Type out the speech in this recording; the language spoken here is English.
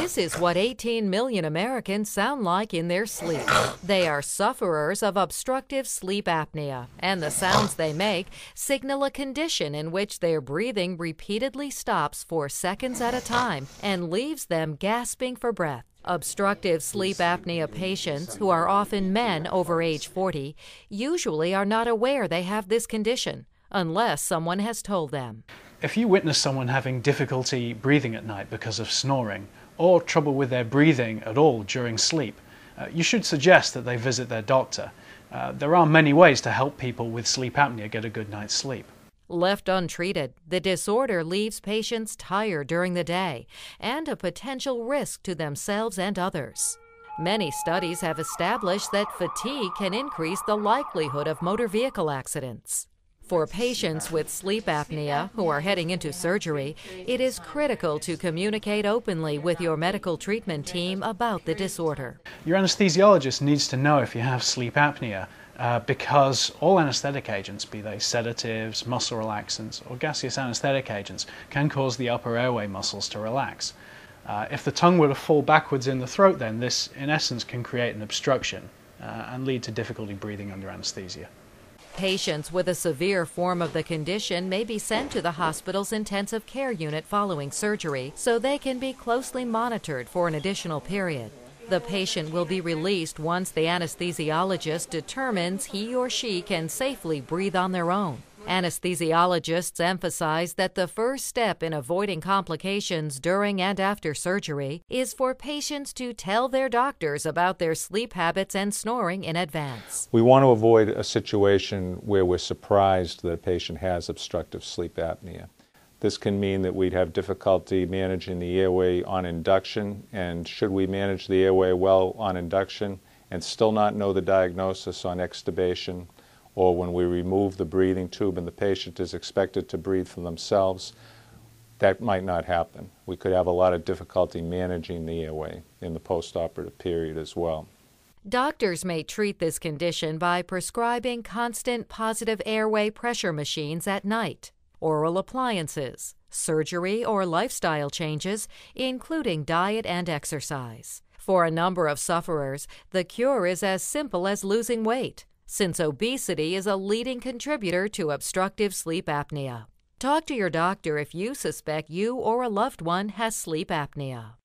This is what 18 million Americans sound like in their sleep. They are sufferers of obstructive sleep apnea, and the sounds they make signal a condition in which their breathing repeatedly stops for seconds at a time and leaves them gasping for breath. Obstructive sleep apnea patients, who are often men over age 40, usually are not aware they have this condition unless someone has told them. If you witness someone having difficulty breathing at night because of snoring, or trouble with their breathing at all during sleep, uh, you should suggest that they visit their doctor. Uh, there are many ways to help people with sleep apnea get a good night's sleep. Left untreated, the disorder leaves patients tired during the day and a potential risk to themselves and others. Many studies have established that fatigue can increase the likelihood of motor vehicle accidents. For patients with sleep apnea who are heading into surgery, it is critical to communicate openly with your medical treatment team about the disorder. Your anesthesiologist needs to know if you have sleep apnea uh, because all anesthetic agents, be they sedatives, muscle relaxants, or gaseous anesthetic agents, can cause the upper airway muscles to relax. Uh, if the tongue were to fall backwards in the throat, then this, in essence, can create an obstruction uh, and lead to difficulty breathing under anesthesia. Patients with a severe form of the condition may be sent to the hospital's intensive care unit following surgery so they can be closely monitored for an additional period. The patient will be released once the anesthesiologist determines he or she can safely breathe on their own. Anesthesiologists emphasize that the first step in avoiding complications during and after surgery is for patients to tell their doctors about their sleep habits and snoring in advance. We want to avoid a situation where we're surprised that a patient has obstructive sleep apnea. This can mean that we'd have difficulty managing the airway on induction, and should we manage the airway well on induction and still not know the diagnosis on extubation, or when we remove the breathing tube and the patient is expected to breathe for themselves, that might not happen. We could have a lot of difficulty managing the airway in the postoperative period as well. Doctors may treat this condition by prescribing constant positive airway pressure machines at night, oral appliances, surgery or lifestyle changes, including diet and exercise. For a number of sufferers, the cure is as simple as losing weight since obesity is a leading contributor to obstructive sleep apnea. Talk to your doctor if you suspect you or a loved one has sleep apnea.